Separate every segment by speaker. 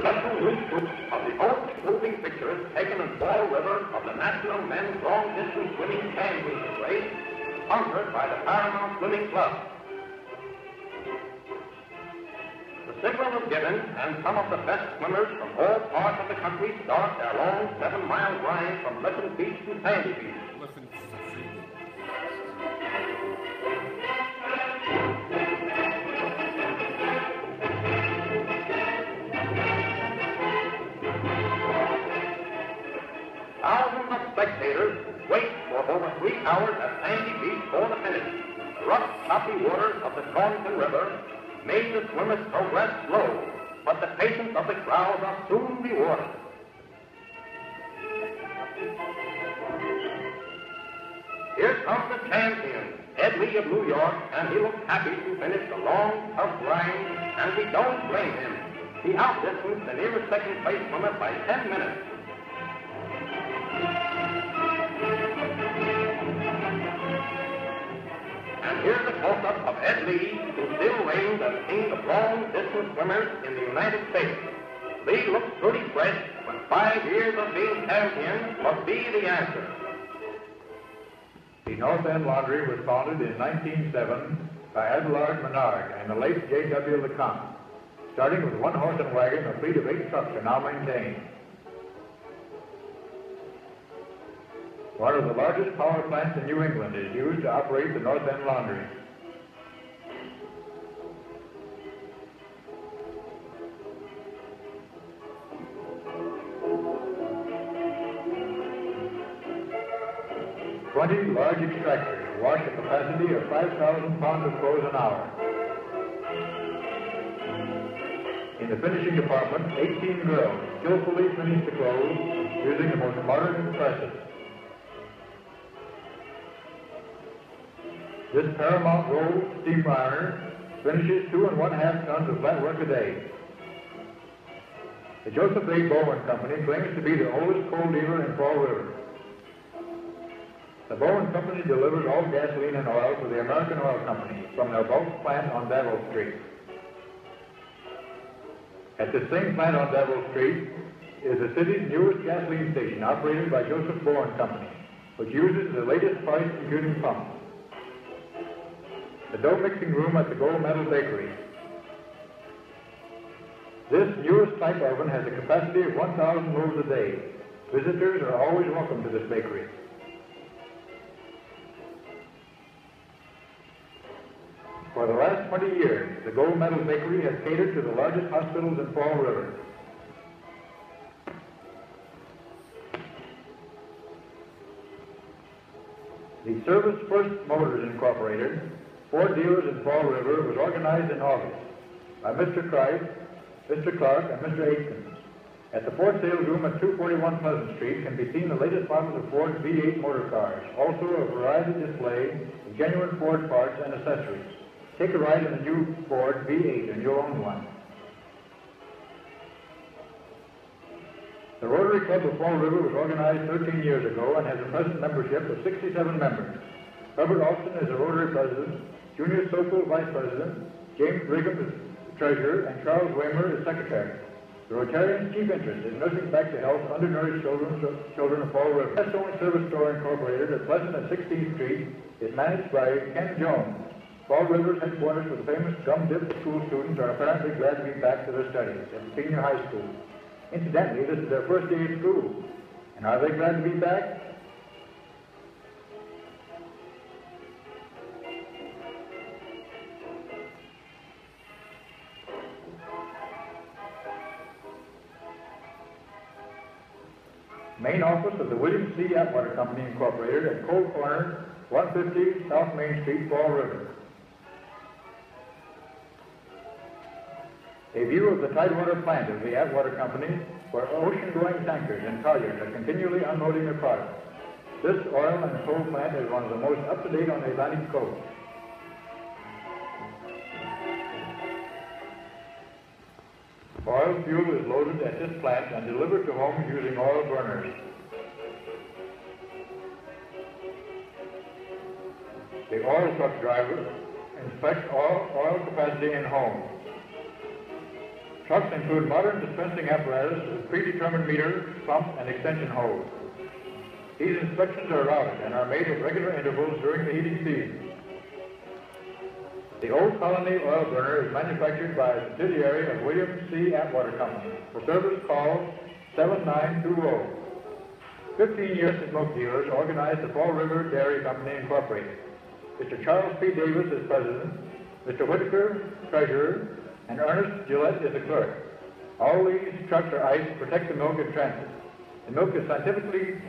Speaker 1: Special news group of the oldest moving pictures taken in Fall River of the National Men's Long Distance Swimming Championship race, sponsored by the Paramount Swimming Club. The signal was given, and some of the best swimmers from all parts of the country start their long seven-mile ride from Liffin Beach to Sandy Beach. Thousands of spectators wait for over three hours at Sandy Beach for the finish. The rough, choppy waters of the Taunton River made the swimmers progress slow, but the patience of the crowd are soon rewarded. Here comes the champion, Ed Lee of New York, and he looks happy to finish the long, tough grind, and we don't blame him. He outdistanced the nearest second place swimmer by 10 minutes. Here's a close-up of Ed Lee, who still reigns as king of long-distance swimmers in the United States. Lee looks pretty fresh, but five years of being champion must be the answer.
Speaker 2: The North End Laundry was founded in 1907 by Abelard Menard and the late J.W. LeCompte. Starting with one horse and wagon, a fleet of eight trucks are now maintained. One of the largest power plants in New England is used to operate the North End Laundry. Twenty large extractors wash a capacity of 5,000 pounds of clothes an hour. In the finishing department, 18 girls skillfully finish the clothes using the most modern presses. This Paramount Road steam finishes two and one half tons of flat work a day. The Joseph A. Bowen Company claims to be the oldest coal dealer in Fall River. The Bowen Company delivers all gasoline and oil to the American Oil Company from their bulk plant on Davol Street. At the same plant on Davol Street is the city's newest gasoline station operated by Joseph Bowen Company, which uses the latest price computing pump. The dough mixing room at the Gold Medal Bakery. This newest type oven has a capacity of 1,000 loaves a day. Visitors are always welcome to this bakery. For the last 20 years, the Gold Medal Bakery has catered to the largest hospitals in Fall River. The Service First Motors Incorporated, Ford dealers in Fall River, was organized in August by Mr. Christ, Mr. Clark, and Mr. Aitkins. At the Ford sales room at 241 Pleasant Street can be seen the latest models of Ford V8 motor cars, also a variety display of genuine Ford parts and accessories. Take a ride in the new Ford V8 and you'll own one. The Rotary Club of Fall River was organized 13 years ago and has a present membership of 67 members. Robert Austin is the Rotary President, Junior Sokol Vice President, James Brigham is Treasurer, and Charles Waymer is Secretary. The Rotarian's chief interest is nursing back to health undernourished children, children of Fall River. Best Only Service Store Incorporated at Pleasant and 16th Street is managed by Ken Jones. Fall River's headquarters for the famous Gum Dip school students are apparently glad to be back to their studies at senior high school. Incidentally, this is their first day at school. And are they glad to be back? Main office of the William C. Atwater Company Incorporated at Cold Corner, 150 South Main Street, Fall River. A view of the Tidewater plant of the Atwater Company, where ocean-going tankers and colliers are continually unloading their products. This oil and coal plant is one of the most up-to-date on the Atlantic coast. Oil fuel is loaded at this plant and delivered to homes using oil burners. The oil truck driver inspects oil, oil capacity in homes. Trucks include modern dispensing apparatus with predetermined meter, pump, and extension hose. These inspections are routed and are made at regular intervals during the heating season. The Old Colony oil burner is manufactured by a subsidiary of William C. Atwater Company. For service, call 7920. 15 years as milk dealers organized the Fall River Dairy Company Incorporated. Mr. Charles P. Davis is president, Mr. Whitaker, treasurer, and Ernest Gillette is the clerk. All these trucks are iced to protect the milk in transit. The milk is scientifically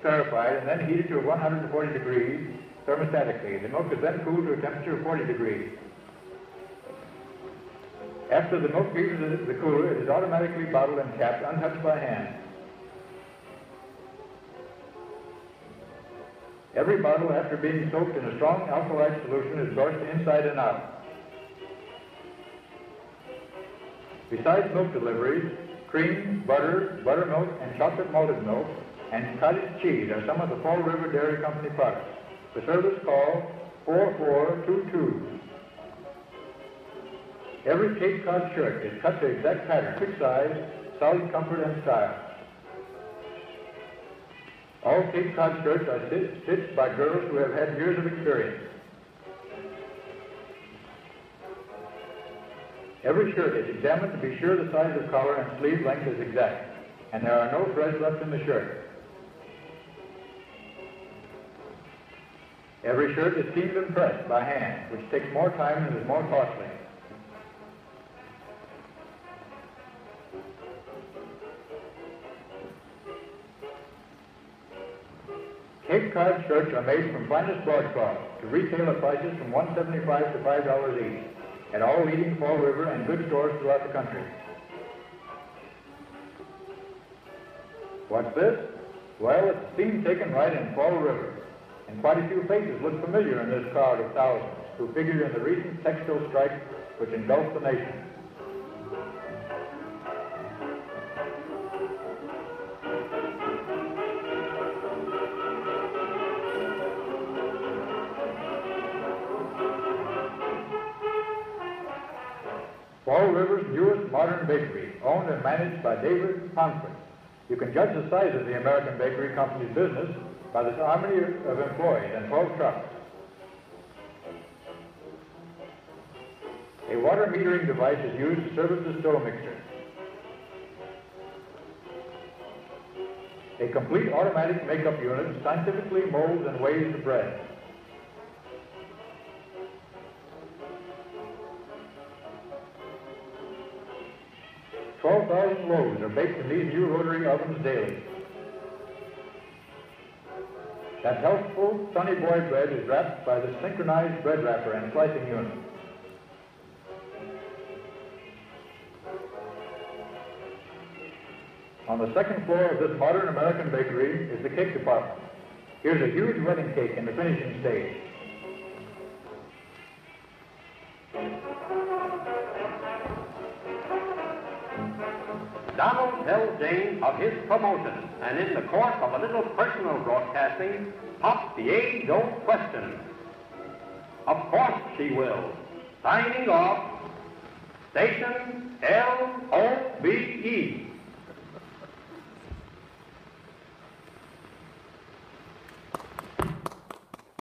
Speaker 2: clarified and then heated to 140 degrees thermostatically. The milk is then cooled to a temperature of 40 degrees. After the milk leaves the, cooler, it is automatically bottled and capped, untouched by hand. Every bottle, after being soaked in a strong alkali solution, is brushed inside and out. Besides milk deliveries, cream, butter, buttermilk, and chocolate malted milk, and cottage cheese are some of the Fall River Dairy Company products. The service call 4422. Every Cape Cod shirt is cut to exact pattern, quick size, solid comfort and style. All Cape Cod shirts are stitched by girls who have had years of experience. Every shirt is examined to be sure the size of collar and sleeve length is exact, and there are no threads left in the shirt. Every shirt is steamed and pressed by hand, which takes more time and is more costly. Cape Cod shirts are made from finest broadcloth to retail at prices from $1.75 to $5 each at all leading Fall River and good stores throughout the country. What's this? Well, it's scene taken right in Fall River, and quite a few faces look familiar in this crowd of thousands who figured in the recent textile strike which engulfed the nation. Fall River's newest modern bakery, owned and managed by David Humphrey. You can judge the size of the American Bakery Company's business by the harmony of employees and 12 trucks. A water metering device is used to service the dough mixture. A complete automatic makeup unit scientifically molds and weighs the bread. 12,000 loaves are baked in these new rotary ovens daily. That healthful Sonny Boy bread is wrapped by the synchronized bread wrapper and slicing unit. On the second floor of this modern American bakery is the cake department. Here's a huge wedding cake in the finishing stage.
Speaker 1: Jane of his promotion, and in the course of a little personal broadcasting, pops the age old question. Of course she will. Signing off, Station L O B E.